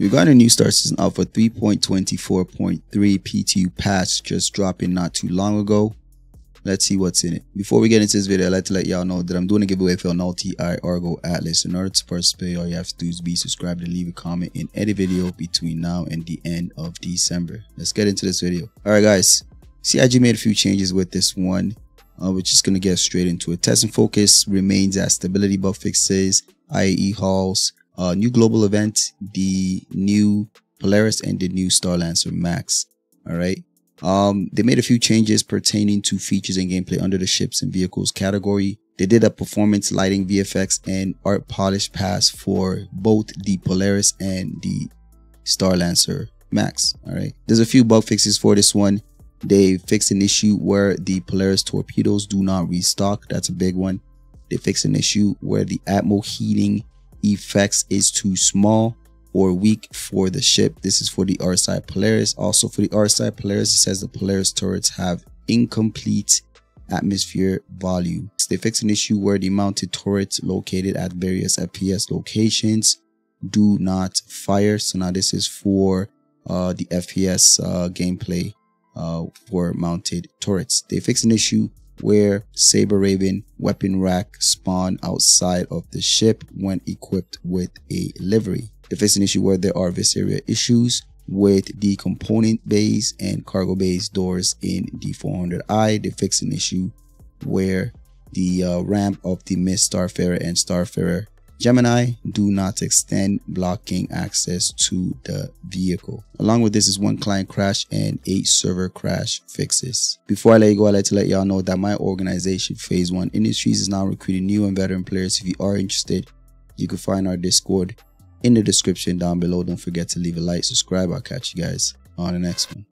We got a new Star Citizen Alpha 3.24.3 PTU patch just dropping not too long ago. Let's see what's in it. Before we get into this video, I'd like to let y'all know that I'm doing a giveaway for an I Argo Atlas. In order to participate, all you have to do is be subscribed and leave a comment in any video between now and the end of December. Let's get into this video. Alright guys, CIG made a few changes with this one. Uh, we're just going to get straight into it. Test and focus remains as stability bug fixes, IAE halls, uh, new global event, the new Polaris and the new Starlancer Max. All right. Um, they made a few changes pertaining to features and gameplay under the ships and vehicles category. They did a performance lighting VFX and art polish pass for both the Polaris and the Starlancer Max. All right. There's a few bug fixes for this one. They fixed an issue where the Polaris torpedoes do not restock. That's a big one. They fixed an issue where the Atmo heating effects is too small or weak for the ship. This is for the RSI Polaris. Also for the RSI Polaris, it says the Polaris turrets have incomplete atmosphere volume. So they fixed an issue where the mounted turrets located at various FPS locations do not fire. So now this is for uh, the FPS uh, gameplay uh, for mounted turrets. They fixed an issue where Saber Raven weapon rack spawn outside of the ship when equipped with a livery. They fixed an issue where there are visarea issues with the component bays and cargo bays doors in the 400i. They fixed an issue where the uh, ramp of the MISC Starfarer and Starfarer Gemini do not extend blocking access to the vehicle. Along with this is one client crash and eight server crash fixes. Before I let you go, I'd like to let y'all know that my organization, Phase 1 Industries, is now recruiting new and veteran players. If you are interested, you can find our Discord in the description down below. Don't forget to leave a like, subscribe. I'll catch you guys on the next one.